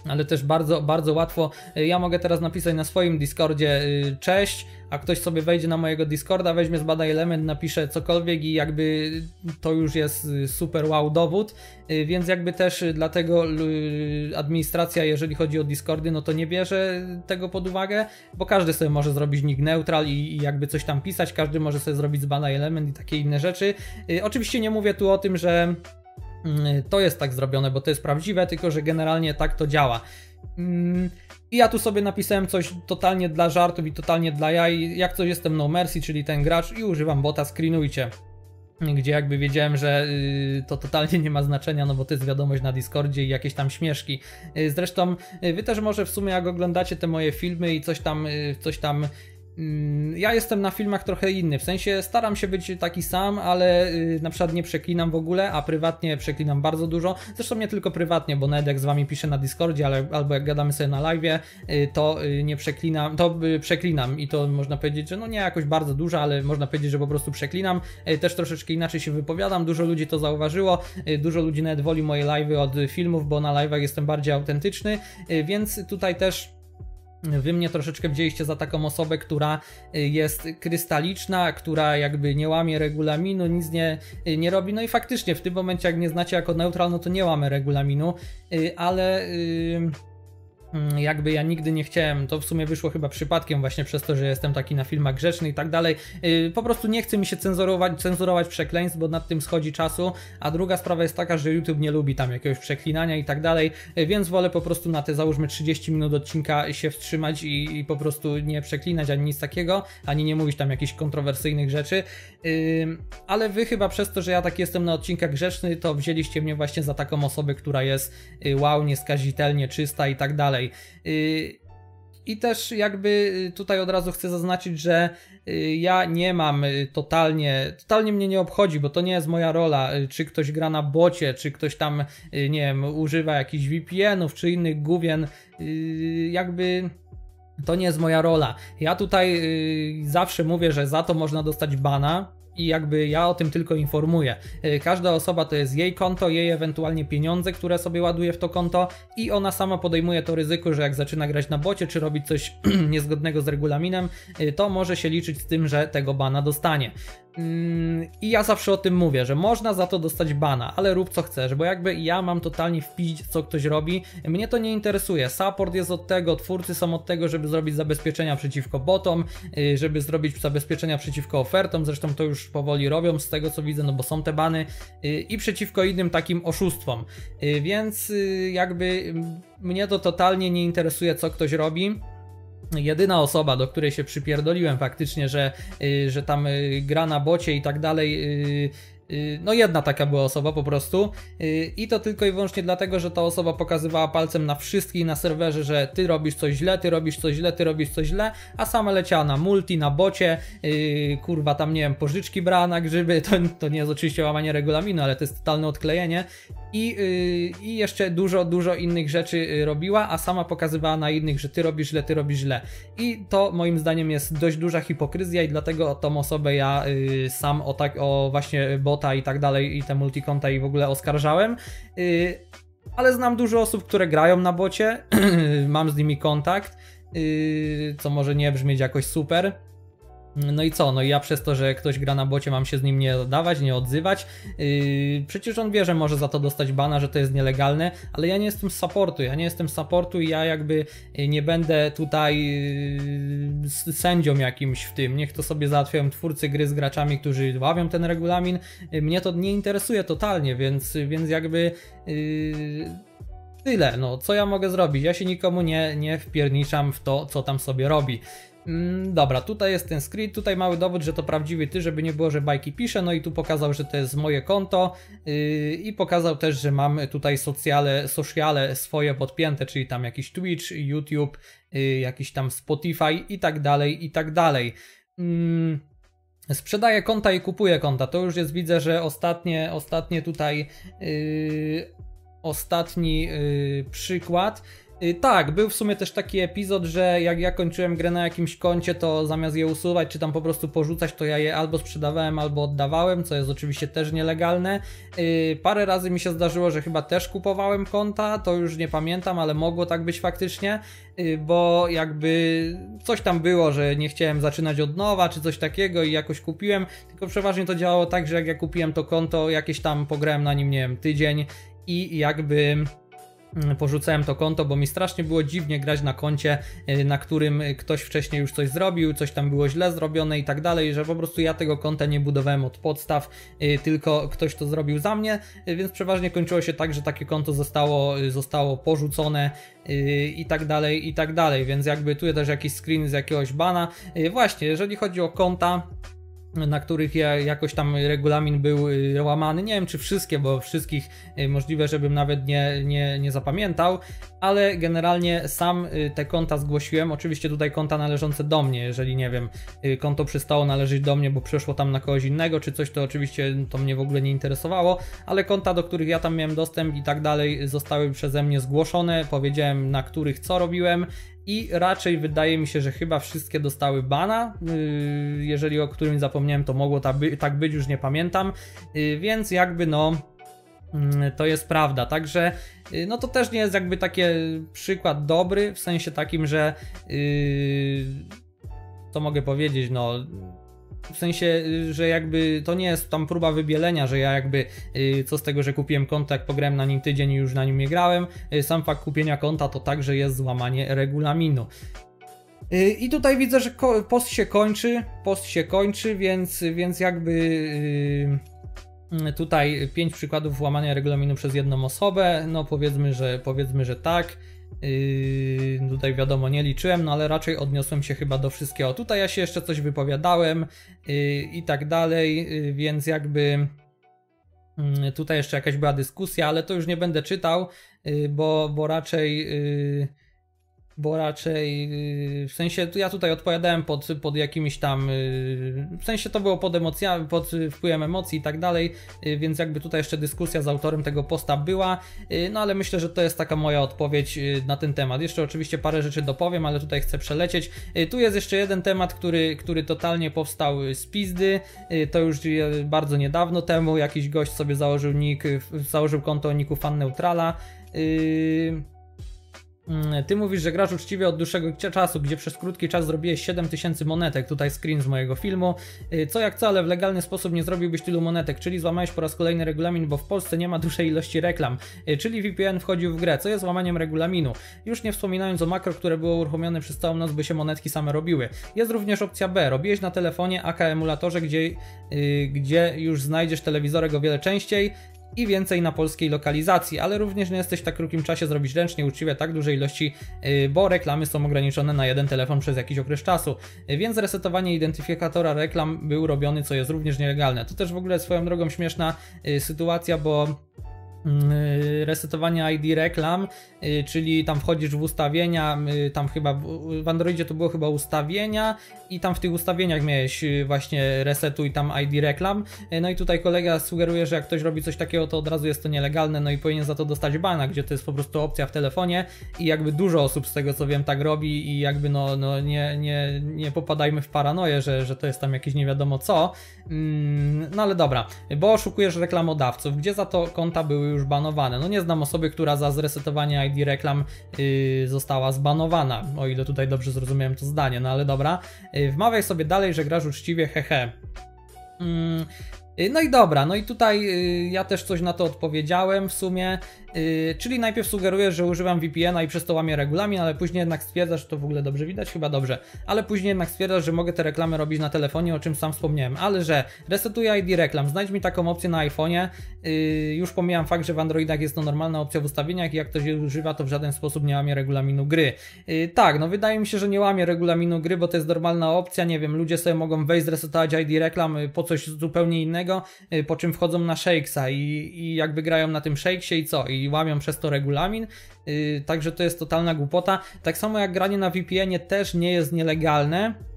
ale też bardzo, bardzo łatwo. Ja mogę teraz napisać na swoim Discordzie cześć, a ktoś sobie wejdzie na mojego Discorda, weźmie zbadaj element, napisze cokolwiek i jakby to już jest super wow dowód, y, więc jakby też dlatego y, administracja, jeżeli chodzi o Discordy, no to nie bierze tego pod uwagę, bo każdy sobie może zrobić nick neutral i, jakby coś tam pisać, każdy może sobie zrobić zbadaj element i takie inne rzeczy. Y, oczywiście nie mówię tu o tym, że to jest tak zrobione, bo to jest prawdziwe, tylko że generalnie tak to działa. Mm, I ja tu sobie napisałem coś totalnie dla żartów i totalnie dla jaj. Jak coś jestem No Mercy, czyli ten gracz i używam bota, screenujcie. Gdzie jakby wiedziałem, że y, to totalnie nie ma znaczenia, no bo to jest wiadomość na Discordzie i jakieś tam śmieszki. Y, zresztą y, wy też może w sumie jak oglądacie te moje filmy i coś tam, coś tam Mm, ja jestem na filmach trochę inny, w sensie staram się być taki sam, ale y, na przykład nie przeklinam w ogóle, a prywatnie przeklinam bardzo dużo. Zresztą nie tylko prywatnie, bo nawet jak z wami piszę na Discordzie, ale, albo jak gadamy sobie na live, y, to y, nie przeklinam, to przeklinam i to można powiedzieć, że no nie jakoś bardzo dużo, ale można powiedzieć, że po prostu przeklinam. Też troszeczkę inaczej się wypowiadam, dużo ludzi to zauważyło, dużo ludzi nawet woli moje live'y od filmów, bo na live'ach jestem bardziej autentyczny, więc tutaj też Wy mnie troszeczkę wzięliście za taką osobę, która y, jest krystaliczna, która jakby nie łamie regulaminu, nic nie, y, nie robi. No i faktycznie w tym momencie, jak nie znacie jako neutral, no to nie łamę regulaminu, y, ale. Yy jakby ja nigdy nie chciałem, to w sumie wyszło chyba przypadkiem właśnie przez to, że jestem taki na filmach grzeczny i tak dalej. Y, po prostu nie chce mi się cenzurować, cenzurować przekleństw, bo nad tym schodzi czasu, a druga sprawa jest taka, że YouTube nie lubi tam jakiegoś przeklinania i tak dalej, y, więc wolę po prostu na te załóżmy 30 minut odcinka się wstrzymać i, i po prostu nie przeklinać ani nic takiego, ani nie mówić tam jakichś kontrowersyjnych rzeczy, y, ale wy chyba przez to, że ja tak jestem na odcinkach grzeczny, to wzięliście mnie właśnie za taką osobę, która jest wow, nieskazitelnie czysta i tak dalej Y, I też jakby tutaj od razu chcę zaznaczyć, że ja nie mam totalnie, totalnie mnie nie obchodzi, bo to nie jest moja rola, czy ktoś gra na bocie, czy ktoś tam, nie wiem, używa jakichś VPN-ów, czy innych główien, jakby to nie jest moja rola. Ja tutaj zawsze mówię, że za to można dostać bana, i jakby ja o tym tylko informuję. Y, każda osoba to jest jej konto, jej ewentualnie pieniądze, które sobie ładuje w to konto i ona sama podejmuje to ryzyko, że jak zaczyna grać na bocie czy robić coś niezgodnego z regulaminem, y, to może się liczyć z tym, że tego bana dostanie. Mm, I ja zawsze o tym mówię, że można za to dostać bana, ale rób co chcesz, bo jakby ja mam totalnie wpić, co ktoś robi. Mnie to nie interesuje. Support jest od tego, twórcy są od tego, żeby zrobić zabezpieczenia przeciwko botom, y, żeby zrobić zabezpieczenia przeciwko ofertom. Zresztą to już powoli robią z tego co widzę, no bo są te bany y, i przeciwko innym takim oszustwom. Y, więc jakby mnie to totalnie nie interesuje, co ktoś robi jedyna osoba, do której się przypierdoliłem faktycznie, że, y, że tam y, gra na bocie i tak dalej, y, no jedna taka była osoba po prostu y, i to tylko i wyłącznie dlatego, że ta osoba pokazywała palcem na wszystkich na serwerze, że ty robisz coś źle, ty robisz coś źle, ty robisz coś źle, a sama leciała na multi, na bocie, y, kurwa tam nie wiem, pożyczki brała na grzyby, to, to nie jest oczywiście łamanie regulaminu, ale to jest totalne odklejenie. I, i jeszcze dużo, dużo innych rzeczy robiła, a sama pokazywała na innych, że ty robisz źle, ty robisz źle. I to moim zdaniem jest dość duża hipokryzja i dlatego tą osobę ja sam o tak, o właśnie bot i tak dalej i te multikonta i w ogóle oskarżałem. Y, ale znam dużo osób, które grają na bocie, mam z nimi kontakt, y, co może nie brzmieć jakoś super. No i co? No i ja przez to, że ktoś gra na bocie, mam się z nim nie oddawać, nie odzywać. Yy, przecież on wie, że może za to dostać bana, że to jest nielegalne, ale ja nie jestem z supportu, ja nie jestem z supportu i ja jakby nie będę tutaj yy, sędzią jakimś w tym. Niech to sobie załatwiają twórcy gry z graczami, którzy ławią ten regulamin. Yy, mnie to nie interesuje totalnie, więc, więc jakby... Yy, tyle, no co ja mogę zrobić? Ja się nikomu nie, nie wpierniczam w to, co tam sobie robi. Mm, dobra, tutaj jest ten screen, tutaj mały dowód, że to prawdziwy ty, żeby nie było, że bajki pisze, no i tu pokazał, że to jest moje konto. Yy, i pokazał też, że mam tutaj socjale, sociale swoje podpięte, czyli tam jakiś Twitch, YouTube, yy, jakiś tam Spotify i tak dalej, i tak dalej. Yy, sprzedaję konta i kupuję konta, to już jest, widzę, że ostatnie, ostatnie tutaj, yy, ostatni yy, przykład, tak, był w sumie też taki epizod, że jak ja kończyłem grę na jakimś koncie, to zamiast je usuwać, czy tam po prostu porzucać, to ja je albo sprzedawałem, albo oddawałem, co jest oczywiście też nielegalne. Yy, parę razy mi się zdarzyło, że chyba też kupowałem konta, to już nie pamiętam, ale mogło tak być faktycznie, yy, bo jakby coś tam było, że nie chciałem zaczynać od nowa, czy coś takiego i jakoś kupiłem, tylko przeważnie to działało tak, że jak ja kupiłem to konto, jakieś tam pograłem na nim, nie wiem, tydzień i jakby porzucałem to konto, bo mi strasznie było dziwnie grać na koncie, y, na którym ktoś wcześniej już coś zrobił, coś tam było źle zrobione i tak dalej, że po prostu ja tego konta nie budowałem od podstaw, y, tylko ktoś to zrobił za mnie, y, więc przeważnie kończyło się tak, że takie konto zostało, zostało porzucone i tak dalej, i tak dalej, więc jakby tu też jakiś screen z jakiegoś bana. Właśnie, jeżeli chodzi o konta, na których ja jakoś tam regulamin był y, łamany. Nie wiem czy wszystkie, bo wszystkich y, możliwe, żebym nawet nie, nie, nie zapamiętał, ale generalnie sam y, te konta zgłosiłem. Oczywiście tutaj konta należące do mnie, jeżeli nie wiem, konto przestało należeć do mnie, bo przeszło tam na kogoś innego czy coś, to oczywiście to mnie w ogóle nie interesowało, ale konta, do których ja tam miałem dostęp i tak dalej, zostały przeze mnie zgłoszone. Powiedziałem na których co robiłem i raczej wydaje mi się, że chyba wszystkie dostały bana. Yy, jeżeli o którymś zapomniałem, to mogło tak być, już nie pamiętam. Yy, więc jakby no. Yy, to jest prawda, także no to też nie jest jakby taki przykład dobry, w sensie takim, że co mogę powiedzieć, no w sensie, y, że jakby to nie jest tam próba wybielenia, że ja jakby y, co z tego, że kupiłem konto, jak pograłem na nim tydzień i już na nim nie grałem. Y, sam fakt kupienia konta to także jest złamanie regulaminu. I tutaj widzę, że post się kończy, post się kończy, więc, więc jakby tutaj pięć przykładów łamania regulaminu przez jedną osobę. No powiedzmy, że powiedzmy, że tak. Yy, tutaj wiadomo, nie liczyłem, no ale raczej odniosłem się chyba do wszystkiego. Tutaj ja się jeszcze coś wypowiadałem yy, i tak dalej, yy, więc jakby yy, tutaj jeszcze jakaś była dyskusja, ale to już nie będę czytał, yy, bo, bo raczej. Bo raczej yy, w sensie ja tutaj odpowiadałem pod, pod jakimiś tam, yy, w sensie to było pod emocjami, pod wpływem emocji i tak dalej, yy, więc jakby tutaj jeszcze dyskusja z autorem tego posta była, no ale myślę, że to jest taka moja odpowiedź na ten temat. Jeszcze oczywiście parę rzeczy dopowiem, ale tutaj chcę przelecieć. Tu jest jeszcze jeden temat, który, który totalnie powstał z pizdy, to już bardzo niedawno temu, jakiś gość sobie założył nick, założył konto niku fan neutrala, Yy, ty mówisz, że grasz uczciwie od dłuższego czasu, gdzie przez krótki czas zrobiłeś 7000 monetek. Tutaj screen z mojego filmu. Yy, co jak co, ale w legalny sposób nie zrobiłbyś tylu monetek, czyli złamałeś po raz kolejny regulamin, bo w Polsce nie ma dużej ilości reklam. Yy, czyli VPN wchodził w grę, co jest łamaniem regulaminu. Już nie wspominając o makro, które było uruchomione przez całą noc, by się monetki same robiły. Jest również opcja B. Robiłeś na telefonie, AK emulatorze, gdzie, yy, gdzie już znajdziesz telewizorek o wiele częściej i więcej na polskiej lokalizacji, ale również nie jesteś w tak krótkim czasie zrobić ręcznie uczciwie tak dużej ilości, y, bo reklamy są ograniczone na jeden telefon przez jakiś okres czasu, y, więc resetowanie identyfikatora reklam był robiony, co jest również nielegalne. To też w ogóle swoją drogą śmieszna y, sytuacja, bo resetowania ID reklam, y, czyli tam wchodzisz w ustawienia, y, tam chyba w Androidzie to było chyba ustawienia i tam w tych ustawieniach miałeś właśnie resetuj tam ID reklam. No i tutaj kolega sugeruje, że jak ktoś robi coś takiego, to od razu jest to nielegalne, no i powinien za to dostać bana, gdzie to jest po prostu opcja w telefonie i jakby dużo osób z tego co wiem tak robi i jakby no, no nie, nie, nie popadajmy w paranoję, że, że to jest tam jakieś nie wiadomo co. Mm, no ale dobra, bo oszukujesz reklamodawców, gdzie za to konta były już banowane. No nie znam osoby, która za zresetowanie ID reklam yy, została zbanowana, o ile tutaj dobrze zrozumiałem to zdanie, no ale dobra. Yy, wmawiaj sobie dalej, że grasz uczciwie, hehe. Yy, no i dobra, no i tutaj y, ja też coś na to odpowiedziałem w sumie. Yy, czyli najpierw sugeruję, że używam VPN-a i przez to łamię regulamin, ale później jednak stwierdzasz, że to w ogóle dobrze widać, chyba dobrze, ale później jednak stwierdzasz, że mogę te reklamy robić na telefonie, o czym sam wspomniałem, ale że resetuję ID reklam, znajdź mi taką opcję na iPhone'ie, już pomijam fakt, że w Androidach jest to normalna opcja w ustawieniach i jak ktoś je używa, to w żaden sposób nie łamie regulaminu gry. Tak, no wydaje mi się, że nie łamie regulaminu gry, bo to jest normalna opcja, nie wiem, ludzie sobie mogą wejść, zresetować ID reklam y, po coś zupełnie innego, y, po czym wchodzą na Shakesa i, i jakby grają na tym Shakesie i co? I łamią przez to regulamin, yy, także to jest totalna głupota. Tak samo jak granie na VPN-ie też nie jest nielegalne, y,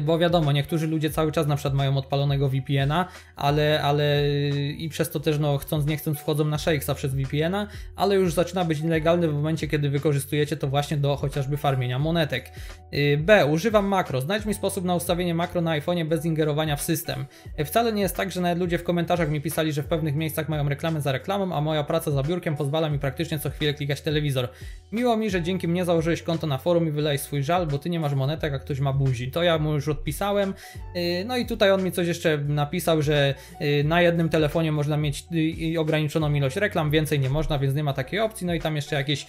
bo wiadomo, niektórzy ludzie cały czas na przykład mają odpalonego VPN-a, ale, ale i przez to też no, chcąc nie chcąc wchodzą na Shakesa przez VPN-a, ale już zaczyna być nielegalny w momencie, kiedy wykorzystujecie to właśnie do chociażby farmienia monetek. Y, B. Używam makro. Znajdź mi sposób na ustawienie makro na iPhone'ie bez ingerowania w system. Y, wcale nie jest tak, że nawet ludzie w komentarzach mi pisali, że w pewnych miejscach mają reklamy za reklamą, a moja praca za biurkiem pozwala mi praktycznie co chwilę klikać telewizor. Miło mi, że dzięki mnie założyłeś konto na forum i wylej swój żal, bo ty nie masz monetek, a ktoś ma buzi to ja mu już odpisałem. Y, no i tutaj on mi coś jeszcze napisał, że y, na jednym telefonie można mieć y, ograniczoną ilość reklam, więcej nie można, więc nie ma takiej opcji. No i tam jeszcze jakieś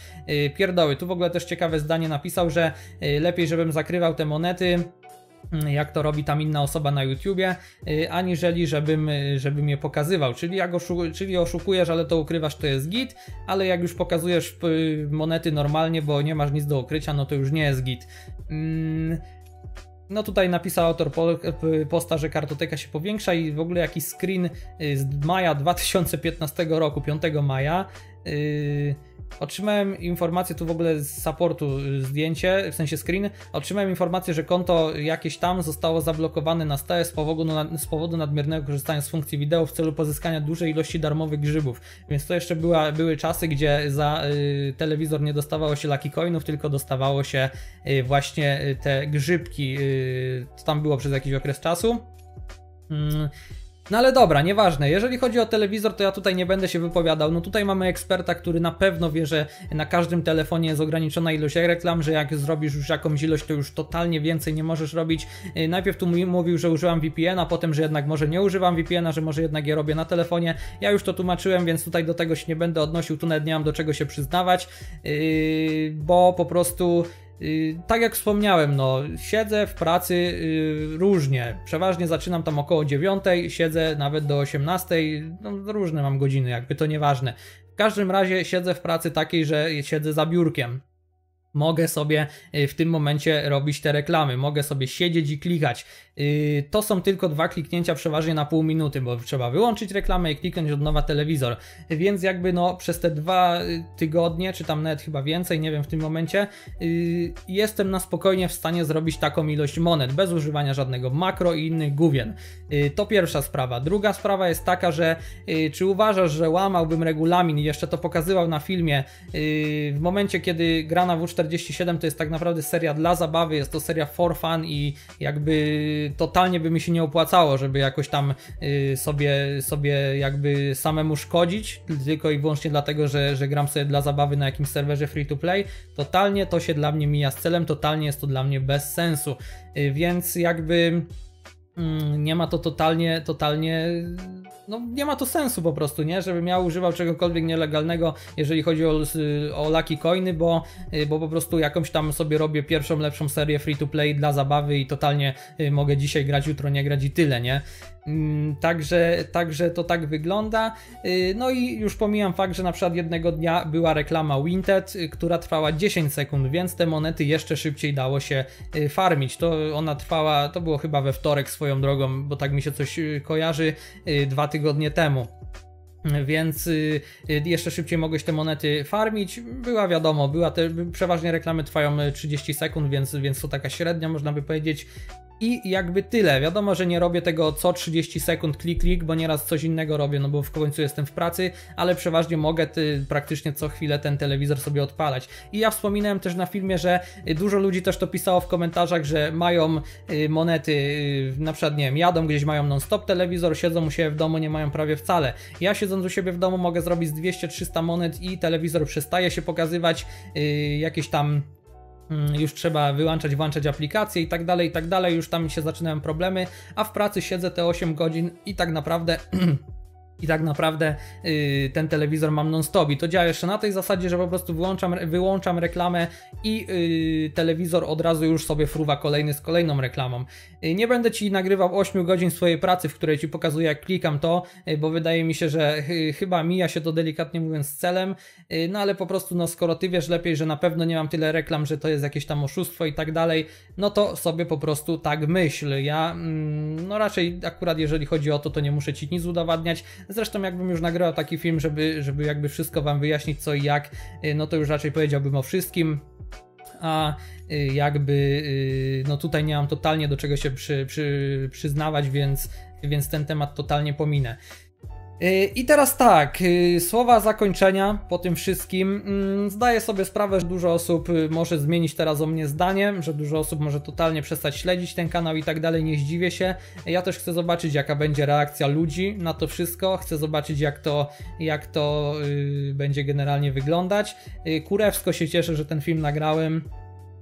pierdoły. Tu w ogóle też ciekawe zdanie napisał, że lepiej, żebym zakrywał te monety jak to robi tam inna osoba na YouTubie, aniżeli żebym, żebym je pokazywał. Czyli, jak oszu czyli oszukujesz, ale to ukrywasz, to jest git, ale jak już pokazujesz monety normalnie, bo nie masz nic do ukrycia, no to już nie jest git. Mm, no tutaj napisał autor posta, że kartoteka się powiększa i w ogóle jakiś screen y, z maja 2015 roku, 5 maja. Yy, otrzymałem informację, tu w ogóle z supportu y, zdjęcie, w sensie screen, otrzymałem informację, że konto jakieś tam zostało zablokowane na stałe z powodu, z powodu nadmiernego korzystania z funkcji wideo w celu pozyskania dużej ilości darmowych grzybów. Więc to jeszcze była, były czasy, gdzie za y, telewizor nie dostawało się Lucky Coinów, tylko dostawało się właśnie te grzybki. To tam było przez jakiś okres czasu. No ale dobra, nieważne. Jeżeli chodzi o telewizor, to ja tutaj nie będę się wypowiadał. No tutaj mamy eksperta, który na pewno wie, że na każdym telefonie jest ograniczona ilość reklam, że jak zrobisz już jakąś ilość, to już totalnie więcej nie możesz robić. Y, najpierw tu mówił, że użyłam VPN-a, potem, że jednak może nie używam VPN-a, że może jednak je robię na telefonie. Ja już to tłumaczyłem, więc tutaj do tego się nie będę odnosił, tu nawet nie mam do czego się przyznawać, yy, bo po prostu Y, tak jak wspomniałem, no, siedzę w pracy y, różnie. Przeważnie zaczynam tam około 9, siedzę nawet do 18, no, różne mam godziny, jakby to nieważne. W każdym razie siedzę w pracy takiej, że siedzę za biurkiem. mogę sobie y, w tym momencie robić te reklamy, mogę sobie siedzieć i klikać. Y, to są tylko dwa kliknięcia przeważnie na pół minuty, bo trzeba wyłączyć reklamę i kliknąć od nowa telewizor. Więc jakby no przez te dwa y, tygodnie, czy tam nawet chyba więcej, nie wiem w tym momencie, jestem na spokojnie w stanie zrobić taką ilość monet, bez używania żadnego makro i innych główien. To pierwsza sprawa. Druga sprawa jest taka, że czy uważasz, że łamałbym regulamin i jeszcze to pokazywał na filmie w momencie, kiedy gra na W4 47 to jest tak naprawdę seria dla zabawy, jest to seria for fun i jakby totalnie by mi się nie opłacało, żeby jakoś tam y, sobie, sobie jakby samemu szkodzić, tylko i wyłącznie dlatego, że, że gram sobie dla zabawy na jakimś serwerze free to play. Totalnie to się dla mnie mija z celem, totalnie jest to dla mnie bez sensu. Y, więc jakby nie ma to totalnie, totalnie no nie ma to sensu po prostu, nie? Żebym ja używał czegokolwiek nielegalnego, jeżeli chodzi o, o Lucky Coiny, bo, y, bo po prostu jakąś tam sobie robię pierwszą, lepszą serię free to play dla zabawy i totalnie y, mogę dzisiaj grać, jutro nie grać i tyle, nie? Mm, także, także to tak wygląda. Y, no i już pomijam fakt, że na przykład jednego dnia była reklama Winted, y, która trwała 10 sekund, więc te monety jeszcze szybciej dało się y, farmić. To ona trwała, to było chyba we wtorek swoją drogą, bo tak mi się coś kojarzy, dwa tygodnie temu więc jeszcze szybciej mogłeś te monety farmić. Była wiadomo, była te, przeważnie reklamy trwają 30 sekund, więc, więc to taka średnia, można by powiedzieć. I jakby tyle. Wiadomo, że nie robię tego co 30 sekund klik klik, bo nieraz coś innego robię, no bo w końcu jestem w pracy, ale przeważnie mogę ty, praktycznie co chwilę ten telewizor sobie odpalać. I ja wspominałem też na filmie, że dużo ludzi też to pisało w komentarzach, że mają y, monety, y, na przykład nie wiem, jadą gdzieś, mają non-stop telewizor, siedzą u siebie w domu, nie mają prawie wcale. Ja siedząc u siebie w domu mogę zrobić z 200-300 monet i telewizor przestaje się pokazywać, y, jakieś tam już trzeba wyłączać, włączać aplikacje i tak dalej, i tak dalej, już tam się zaczynają problemy, a w pracy siedzę te 8 godzin i tak naprawdę i tak naprawdę yy, ten telewizor mam non-stop. I to działa jeszcze na tej zasadzie, że po prostu wyłączam, wyłączam reklamę i yy, telewizor od razu już sobie fruwa kolejny z kolejną reklamą. Yy, nie będę Ci nagrywał 8 godzin swojej pracy, w której Ci pokazuję jak klikam to, y, bo wydaje mi się, że chyba mija się to delikatnie mówiąc z celem, y, no ale po prostu no skoro Ty wiesz lepiej, że na pewno nie mam tyle reklam, że to jest jakieś tam oszustwo i tak dalej, no to sobie po prostu tak myśl. Ja mm, no raczej akurat jeżeli chodzi o to, to nie muszę Ci nic udowadniać, Zresztą jakbym już nagrał taki film, żeby, żeby jakby wszystko wam wyjaśnić co i jak, y, no to już raczej powiedziałbym o wszystkim. A y, jakby y, no tutaj nie mam totalnie do czego się przy, przy, przyznawać, więc, więc ten temat totalnie pominę. Y, I teraz tak, y, słowa zakończenia po tym wszystkim. Mm, zdaję sobie sprawę, że dużo osób y, może zmienić teraz o mnie zdanie, że dużo osób może totalnie przestać śledzić ten kanał i tak dalej, nie zdziwię się. Ja też chcę zobaczyć, jaka będzie reakcja ludzi na to wszystko. Chcę zobaczyć, jak to, jak to będzie generalnie wyglądać. Kurewsko się cieszę, że ten film nagrałem.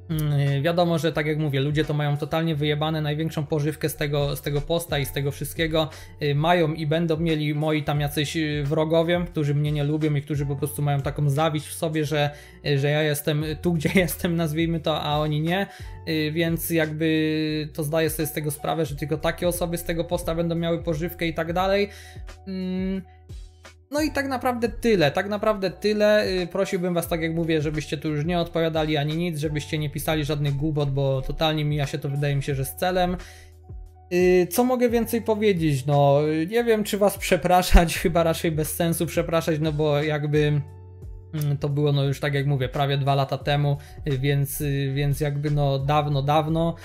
Mm, wiadomo, że tak jak mówię, ludzie to mają totalnie wyjebane, największą pożywkę z tego, z tego posta i z tego wszystkiego y, mają i będą mieli moi tam jacyś y, wrogowie, którzy mnie nie lubią i którzy po prostu mają taką zawiść w sobie, że, y, że ja jestem tu, gdzie jestem, nazwijmy to, a oni nie, więc jakby to zdaję sobie z tego sprawę, że tylko takie osoby z tego posta będą miały pożywkę i tak dalej. Mm, no i tak naprawdę tyle, tak naprawdę tyle. Y, prosiłbym Was, tak jak mówię, żebyście tu już nie odpowiadali ani nic, żebyście nie pisali żadnych głupot, bo totalnie mija się to, wydaje mi się, że z celem. Y, co mogę więcej powiedzieć? No, nie wiem, czy Was przepraszać, chyba raczej bez sensu przepraszać, no bo jakby mm, to było, no już tak jak mówię, prawie dwa lata temu, y, więc, więc jakby no dawno, dawno.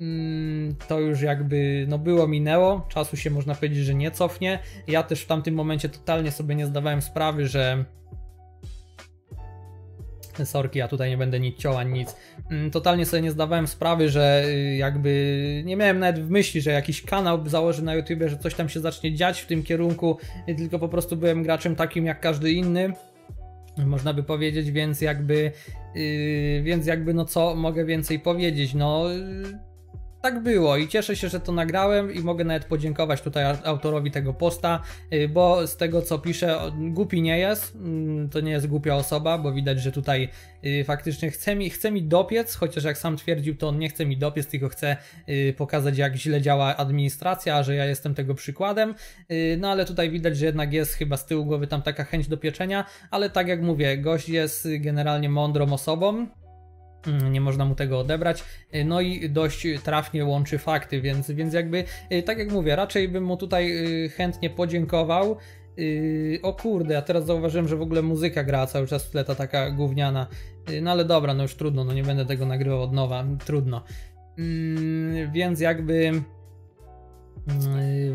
Mm, to już jakby no było, minęło, czasu się można powiedzieć, że nie cofnie. Ja też w tamtym momencie totalnie sobie nie zdawałem sprawy, że sorki, ja tutaj nie będę nic ciął ani nic. Mm, totalnie sobie nie zdawałem sprawy, że y, jakby nie miałem nawet w myśli, że jakiś kanał założę na YouTube, że coś tam się zacznie dziać w tym kierunku, tylko po prostu byłem graczem takim jak każdy inny. Można by powiedzieć, więc jakby, yy, więc jakby, no co mogę więcej powiedzieć? No, yy, tak było i cieszę się, że to nagrałem i mogę nawet podziękować tutaj autorowi tego posta, y, bo z tego co pisze, głupi nie jest, mm, to nie jest głupia osoba, bo widać, że tutaj y, faktycznie chce mi, chce mi dopiec, chociaż jak sam twierdził, to on nie chce mi dopiec, tylko chce y, pokazać jak źle działa administracja, że ja jestem tego przykładem, no ale tutaj widać, że jednak jest chyba z tyłu głowy tam taka chęć do pieczenia, ale tak jak mówię, gość jest generalnie mądrą osobą, nie można mu tego odebrać. Y, no i dość trafnie łączy fakty, więc, więc jakby, y, tak jak mówię, raczej bym mu tutaj y, chętnie podziękował. O kurde, ja teraz zauważyłem, że w ogóle muzyka gra cały czas w tle, ta taka gówniana. No ale dobra, no już trudno, no nie będę tego nagrywał od nowa, trudno. Mm, więc jakby...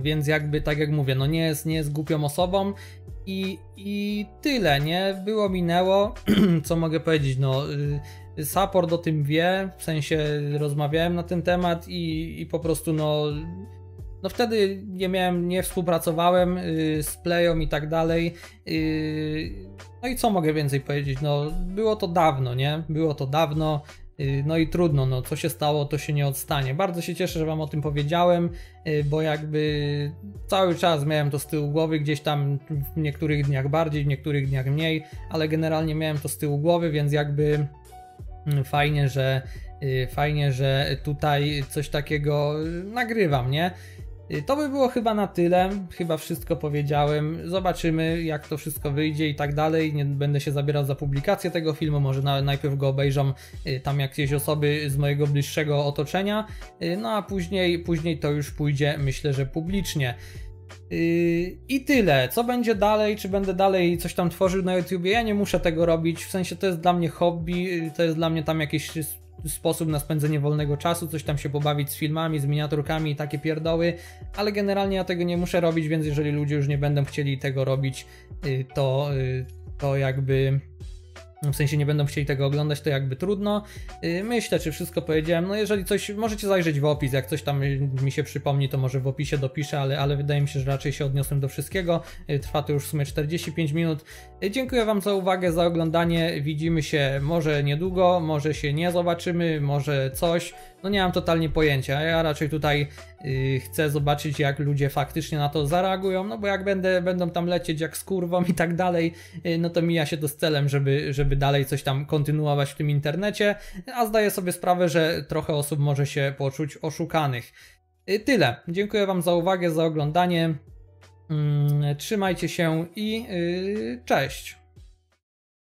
Więc jakby, tak jak mówię, no nie jest, nie jest głupią osobą i, i tyle, nie? Było, minęło, co mogę powiedzieć, no support o tym wie, w sensie rozmawiałem na ten temat i, i po prostu no, no wtedy nie miałem, nie współpracowałem y, z Playą i tak dalej. Y, no i co mogę więcej powiedzieć? No było to dawno, nie? Było to dawno. Y, no i trudno, no co się stało, to się nie odstanie. Bardzo się cieszę, że Wam o tym powiedziałem, bo jakby cały czas miałem to z tyłu głowy, gdzieś tam w niektórych dniach bardziej, w niektórych dniach mniej, ale generalnie miałem to z tyłu głowy, więc jakby fajnie, że y, fajnie, że tutaj coś takiego nagrywam, nie? Y, to by było chyba na tyle, chyba wszystko powiedziałem. Zobaczymy, jak to wszystko wyjdzie i tak dalej. Nie będę się zabierał za publikację tego filmu, może na, najpierw go obejrzą y, tam jakieś osoby z mojego bliższego otoczenia, no a później, później to już pójdzie, myślę, że publicznie. Yy, I tyle. Co będzie dalej? Czy będę dalej coś tam tworzył na YouTubie? Ja nie muszę tego robić. W sensie to jest dla mnie hobby, yy, to jest dla mnie tam jakiś sposób na spędzenie wolnego czasu, coś tam się pobawić z filmami, z miniaturkami i takie pierdoły, ale generalnie ja tego nie muszę robić, więc jeżeli ludzie już nie będą chcieli tego robić, yy, to, to jakby w sensie nie będą chcieli tego oglądać, to jakby trudno. Y, myślę, czy wszystko powiedziałem. No jeżeli coś, możecie zajrzeć w opis, jak coś tam mi się przypomni, to może w opisie dopiszę, ale, ale wydaje mi się, że raczej się odniosłem do wszystkiego. Y, trwa to już w sumie 45 minut. Y, dziękuję Wam za uwagę, za oglądanie. Widzimy się może niedługo, może się nie zobaczymy, może coś no nie mam totalnie pojęcia. Ja raczej tutaj yy, chcę zobaczyć, jak ludzie faktycznie na to zareagują, no bo jak będę, będą tam lecieć jak z kurwą i tak dalej, yy, no to mija się to z celem, żeby, żeby dalej coś tam kontynuować w tym internecie, a zdaję sobie sprawę, że trochę osób może się poczuć oszukanych. Yy, tyle. Dziękuję Wam za uwagę, za oglądanie. Mm, trzymajcie się i yy, cześć.